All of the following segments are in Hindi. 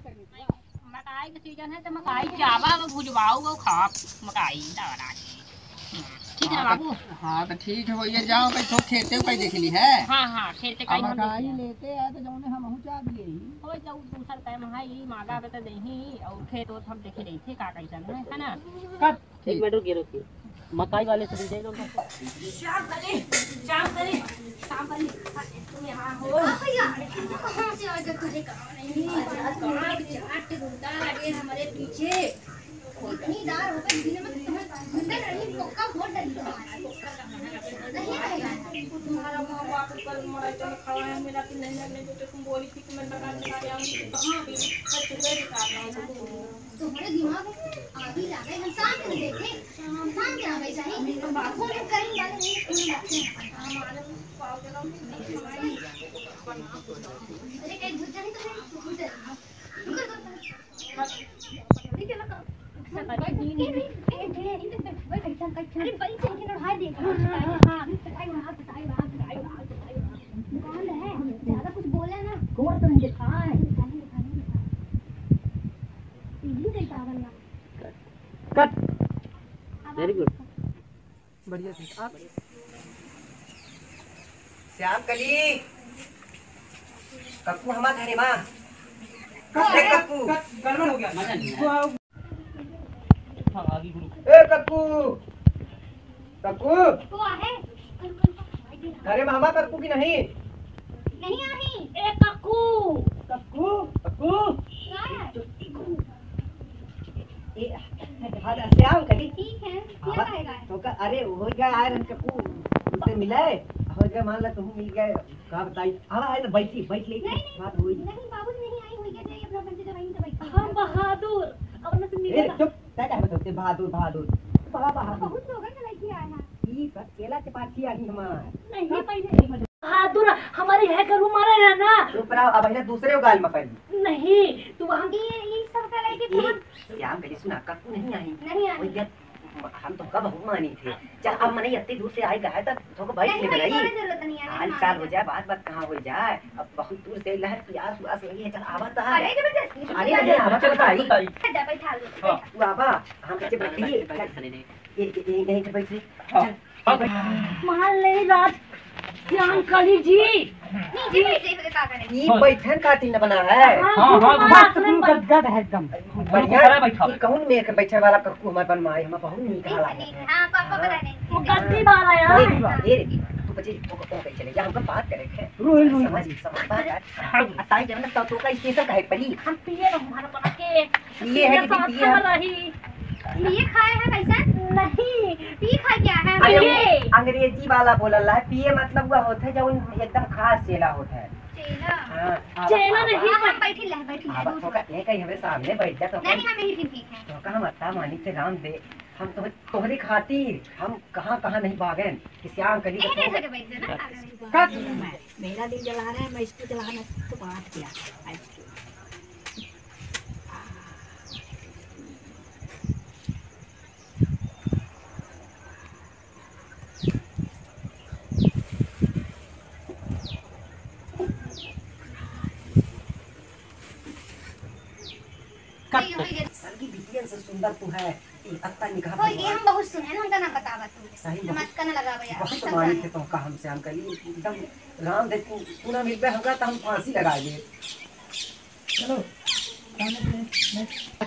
मकाई का सीज़न है तो मकाई चावा भुजवाओ खा मकाई दाना ठीक है बाबू हाँ तो ठीक है भैया जाओ कहीं थोड़ा खेते कहीं देख ली है। हाँ हाँ खेते का मकाई लेते हैं तो जौने हम पहुँचा दिए ही। हो जाऊ दूसर टाइम है ई मांगा बता दही और खेत हम देखे रही थे का कैसन है है ना? कब? एक मिनट रुकिए रुकिए। मकाई वाले से दे दो शाम करे शाम करे शाम करे। तुम यहाँ हो। कहाँ से आ जाते हैं कहाँ नहीं। चाट गुंडा लगे हमारे पीछे। इतनी दार हो गई दिन में तुम्हें गुंडा नहीं पक्का वोट डाली तुम्हारा नहीं रहेगा तुम्हारा माँ बाप कल मरा तो खावा है मेरा कि नहीं नहीं जो तुम बोली थी कि मैं बता नहीं रहा हूँ कहाँ भी मैं तुम्हें दिखाता हूँ तुम्हारे दिमाग में आधी लगे हम शाम में देखे। हम के आवे चाहिए बातों में करें वाले नहीं खून लगते हैं हमारे पाव नहीं हमारी अरे कहीं घुस जाने तो नहीं घुस जाना रुको ठीक है ना अरे बड़ी चल लड़ाई देख हाँ कौन है ज़्यादा कुछ बोले ना गोर तो देखा बनना कट। वेरी गुड बढ़िया थी। आप? श्याम कली। कक्कू हमा घरे माँ। कक्कू। गड़बड़ हो गया। मज़ा नहीं हाँ ए कक्कू! कक्कू! को है घरे मामा कक्कू की नहीं। नहीं आई ए कक्कू! कक्कू कक्कू! क्या है ए हाँ, श्याम कली ठीक है क्या रहेगा तो का अरे हो गया आए रहे कक्कू। उनसे मिले हो? गया मान ला तुम मिल गए कहा बताई? हाँ आए तो बैठी बैठ ले। बात हुई। नहीं बाबू नहीं आई हुई अपना बंदे दवाई से बैठा हम बहादुर। अब मैं तुम चुप। क्या कह बताते बहादुर बहादुर। बहादुर। बहुत लोगन हैं लड़की आया है ई सब केला के पाछी आ गई हमार। नहीं पहले बहादुर हमारे है करू मारे रहना चुप रहो अब पहले दूसरे गाल में पहले। नहीं तू हम ये ये सब का लड़की फ़ोन श्याम कली सुना कक्कू नहीं आई? नहीं आई। हम तो कब बहु मानी थे? चल अब मने इतनी दूर से आई गए तब तो भाई रही कोई नहीं हाल चाल हो जाए बात बात कहाँ हो जाए? अब बहुत दूर से लहर प्यास उयास लगी है चल आवा तो है। अरे ज़बरदस्ती अरे अरे आवा तो बताई जा बैठा लो तू आवा हम बच्चे बैठिए ये ये ये यहीं पे बैठिए चल मान ले राज श्याम कली जी का ये बैठन का तीन बना है हाँ, हाँ, बात गदगद है एकदम। बढ़िया। बैठा। कौन में के बैठे वाला कक्कू हमार बनवाए हम बहुत नीक हाला हाँ। पापा बता दें मुकद्दी वाला यार। ये तू बच्चे ओ ओ चले। जा हमका बात करे है रोहिल रोहिल समझ समझ बात है। जब ना तो का स्टेशन का है पली हम पिए हमारा बना के। ये है कि ये रही ये खाए हैं कैसा नहीं पी खा क्या है अरे ये। वो अंग्रेज़ी वाला बोलल है। पिए मतलब वह होता है जो एकदम खास चेला होता है। चेला? हाँ, आवा- चेला आवा- नहीं। बैठी ले बैठी ले आवा, तो का एक ही हमारे सामने बैठ जा तो नहीं नहीं हम ठीक है। तो का अत्ता मानी से राम दे। हम तो तोहरे खातिर हम कहाँ कहाँ नहीं भागन कि श्याम कली कट। मेरा दिल जला रहा है मैं इसको जलाना तो बात किया सर की बिटियन से सुंदर तू है। ये अत्ता निकाह ये हम बहुत सुने ना उनका नाम बतावा तू। सही नमस्कार ना लगावा यार बहुत मानी। थे तो का हम श्याम कली एकदम राम दे तू तू ना मिल पे होगा तो हम फांसी लगा ले चलो।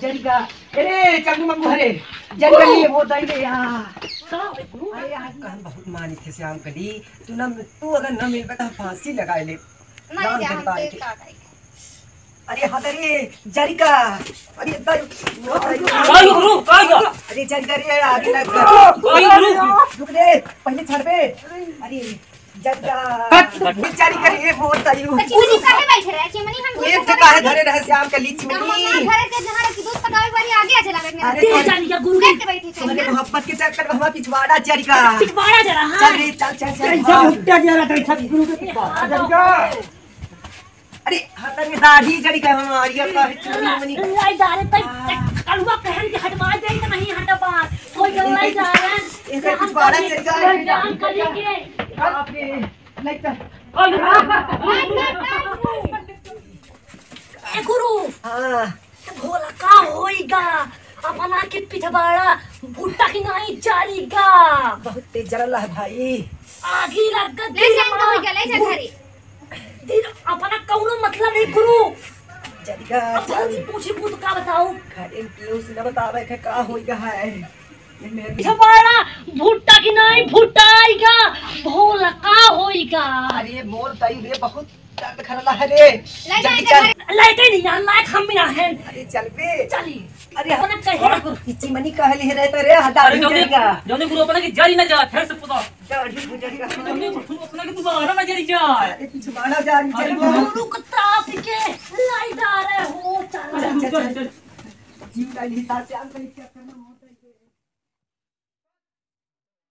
जरिका अरे चंदू मम्मू हरे जरिका वो दई दे यार अरे यार हम बहुत मानी थे श्याम कली। तू ना तू अगर न मिल पे तो फांसी लगा ले राम हम जगताई तो के। का करेंगे अरे हाथ अरे जरिका। अरे दर। काय गुरु काय ग अरे जरिका रे आगे लग काय गुरु रुक दे पहले छड़ पे अरे जरिका। बेचारी करे वो दई तो चिमनी काहे बैठे रहे चिमनी हम एक जगह है। धरे रहे श्याम के लीच में? हम अपना घर के जहाँ रखी दूध पकावे वाली आगे आ चला बैठने अरे जानी का गुरु बैठ के बैठी तुम्हारे मोहब्बत के चक्कर में हमारा पिछवाड़ा जरिका। पिछवाड़ा जरा हाँ। चल रे चल चल चल। कैसा हाँ। भुट्टा जरा कैसा गुरु के जरिका। अरे में दाढ़ी जरिका हमारी का चुनी मनी लाई जा रहे तक कलवा पहन के हटवा दे तो नहीं हटवा कोई लाई जा रहे इसे पिछवाड़ा जरिका जान कली के बाप रे नहीं चल काय गुरु बैठ, बैठ, बैठ। हाँ। भोला का होइगा अपना के पिछवाड़ा भुट्टा की नहीं जारीगा बहुत तेज जरल है भाई। आगी लग ले जा तो होइगा ले जा घरे दिन अपना कौनो मतलब नहीं करू। जदिका जल्दी पूछी पूछ का बताओ खड़े पियो से न बतावे के का होइगा है। ये भुट्टा की नहीं भुट्टाईगा भोला का होइगा अरे मोर तई रे बहुत। दर्द खरला है रे। जल्दी चल। लाइटे। नहीं यार लाइट हम भी ना अरे चल बे। चली अरे अपना कहे। किची मनी कहली है रे तो रे हदा अरे जौने जरिगा गुरु अपना की जारी ना जा फिर से पुता। दाढ़ी गुजरिगा जौने गुरु अपना की दोबारा ना जारी जा अरे पिछवाड़ा जा रही अरे गुरु को ताप के लाइट आ रहे हो चल। चल चल चल। जीव डाली हिसाब से आम कहीं